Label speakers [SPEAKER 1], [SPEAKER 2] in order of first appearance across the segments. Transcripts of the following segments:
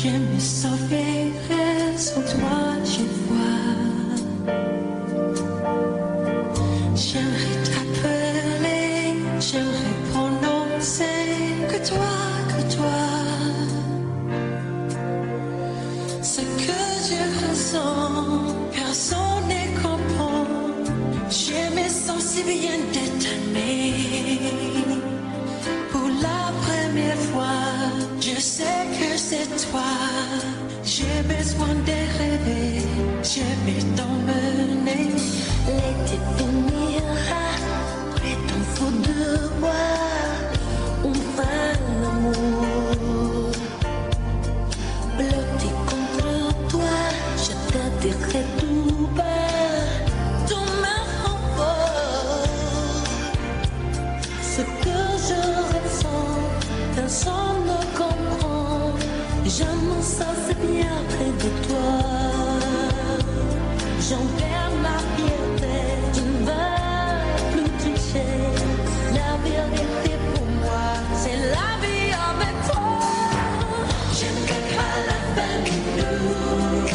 [SPEAKER 1] Je me sauverai sans toi, je vois. J'aimerais t'appeler, j'aimerais prononcer que toi, que toi. Ce que je ressens, personne ne comprend. Je me sens si bien détonné. J'ai besoin de rêver, j'ai besoin de d'emmener. Je me sens bien près de toi. J'en perds ma fierté. tu ne veux plus tricher. La vérité pour moi, c'est la vie avec toi. Je ne peux pas la fin de nous.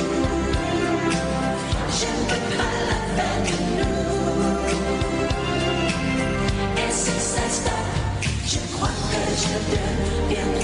[SPEAKER 1] Je ne peux pas la fin de nous. Et si ça je crois que je deviens.